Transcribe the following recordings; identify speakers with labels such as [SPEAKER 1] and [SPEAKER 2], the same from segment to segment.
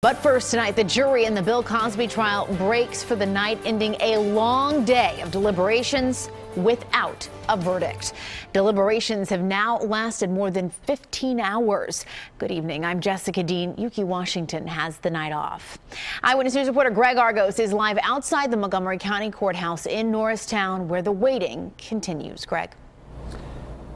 [SPEAKER 1] But first tonight, the jury in the Bill Cosby trial breaks for the night, ending a long day of deliberations without a verdict. Deliberations have now lasted more than 15 hours. Good evening. I'm Jessica Dean. Ukee Washington has the night off. Eyewitness News reporter Greg Argos is live outside the Montgomery County Courthouse in Norristown, where the waiting continues. Greg.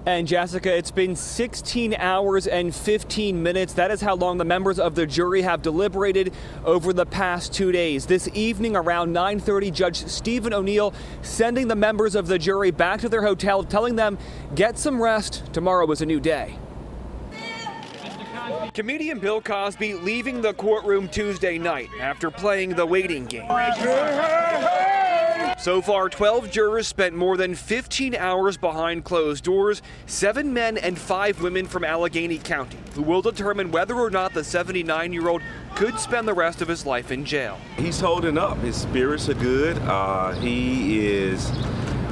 [SPEAKER 2] And Jessica, it's been 16 hours and 15 minutes. That is how long the members of the jury have deliberated over the past two days. This evening around 9:30, Judge Steven O'Neill sending the members of the jury back to their hotel, telling them, get some rest. Tomorrow is a new day. Comedian Bill Cosby leaving the courtroom Tuesday night after playing the waiting game. So far, 12 jurors spent more than 15 hours behind closed doors, seven men and five women from Allegheny County, who will determine whether or not the 79 year old could spend the rest of his life in jail.
[SPEAKER 3] He's holding up. His spirits are good. Uh, he is,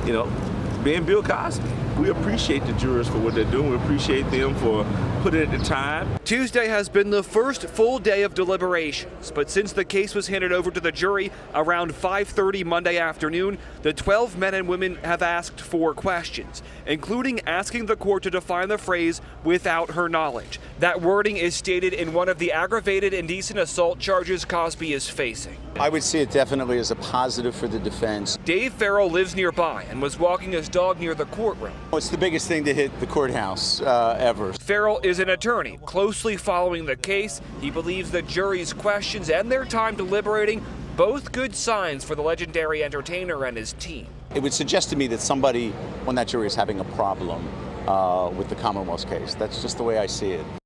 [SPEAKER 3] you know, being Bill Cosby. We appreciate the jurors for what they're doing. We appreciate them for putting in the time.
[SPEAKER 2] Tuesday has been the first full day of deliberations, but since the case was handed over to the jury around 5:30 Monday afternoon, the 12 men and women have asked four questions, including asking the court to define the phrase without her knowledge. That wording is stated in one of the aggravated indecent assault charges Cosby is facing.
[SPEAKER 4] I would see it definitely as a positive for the defense.
[SPEAKER 2] Dave Farrell lives nearby and was walking his dog near the courtroom.
[SPEAKER 4] It's the biggest thing to hit the courthouse uh, ever.
[SPEAKER 2] Farrell is an attorney closely following the case. He believes the jury's questions and their time deliberating both good signs for the legendary entertainer and his team.
[SPEAKER 4] It would suggest to me that somebody on that jury is having a problem uh, with the Commonwealth's case. That's just the way I see it.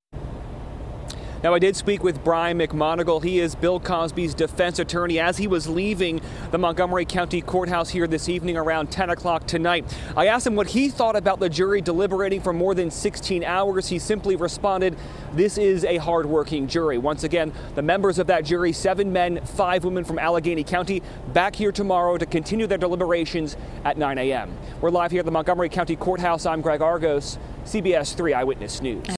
[SPEAKER 2] Now, I did speak with Brian McMonagle. He is Bill Cosby's defense attorney as he was leaving the Montgomery County Courthouse here this evening around 10 o'clock tonight. I asked him what he thought about the jury deliberating for more than 16 hours. He simply responded, This is a hardworking jury. Once again, the members of that jury, seven men, five women from Allegheny County, back here tomorrow to continue their deliberations at 9 a.m. We're live here at the Montgomery County Courthouse. I'm Greg Argos, CBS 3 Eyewitness News.